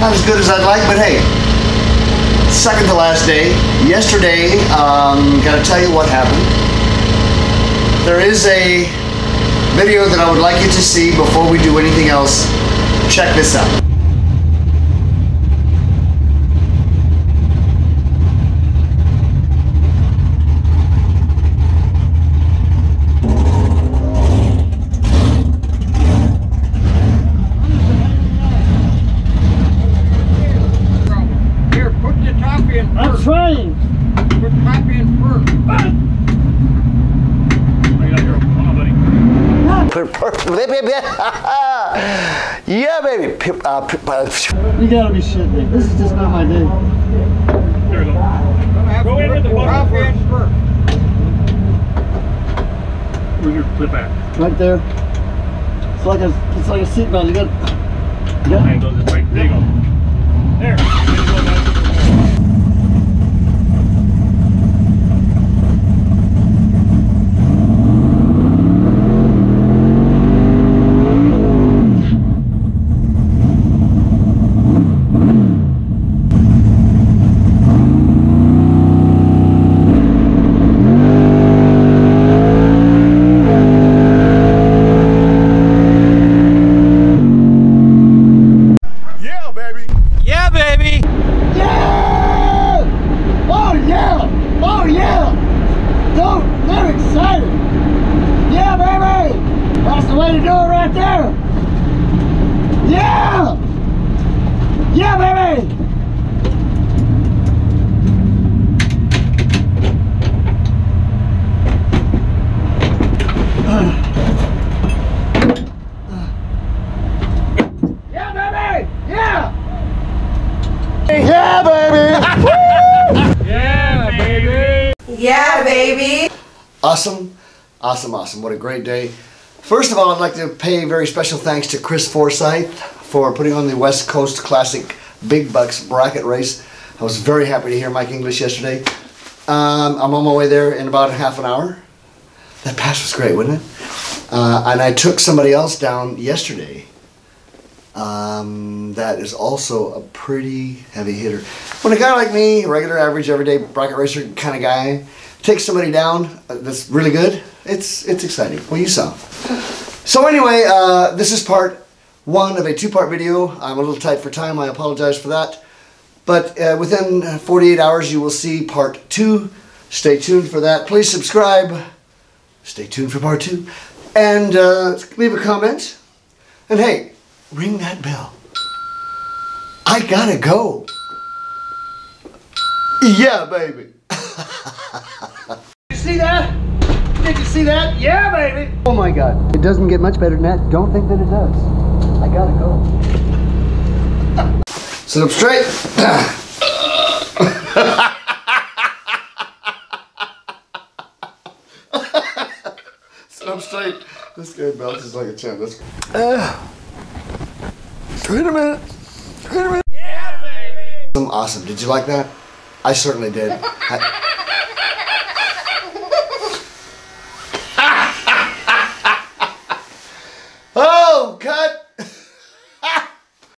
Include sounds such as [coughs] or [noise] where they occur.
Not as good as I'd like, but hey, second to last day. Yesterday, um, gotta tell you what happened. There is a video that I would like you to see before we do anything else. Check this out. Here, put the top in I'm first. trying. Put the top in first. I got your come on, buddy. [laughs] yeah, baby. Pip- uh, pip- uh, You gotta be shitting me. This is just not my day. There we go. Go to in with the the top button in first. Where's your clip at? Right there. It's like a it's like a seatbelt. You got you got Angle this way. There you go. There. There you go, bud. Yeah, baby. Yeah, baby. Yeah! Oh yeah! Oh yeah! Dude, they're excited! Yeah, baby! That's the way to do it right there! Yeah! Yeah, baby! Yeah, baby! Yeah! Yeah, baby! [laughs] Yeah, baby. Yeah, baby. Awesome, awesome, awesome. What a great day. First of all, I'd like to pay very special thanks to Chris Forsyth for putting on the West Coast Classic Big Bucks bracket race. I was very happy to hear Mike English yesterday. Um, I'm on my way there in about half an hour. That pass was great, wasn't it? Uh, and I took somebody else down yesterday. Um, that is also a pretty heavy hitter. When a guy like me, regular, average, everyday bracket racer kind of guy, takes somebody down uh, that's really good, it's it's exciting. Well, you saw. So anyway, uh, this is part one of a two-part video. I'm a little tight for time. I apologize for that. But uh, within 48 hours, you will see part two. Stay tuned for that. Please subscribe. Stay tuned for part two. And uh, leave a comment. And hey, ring that bell. I gotta go. Yeah, baby. [laughs] you see that? Did you see that? Yeah, baby. Oh my God. It doesn't get much better than that. Don't think that it does. I gotta go. Sit up straight. [coughs] Sit up straight. This guy bounces like a champ. Let's uh, wait a minute. Wait a minute. Yeah, baby. Awesome. Did you like that? I certainly did. I, [laughs]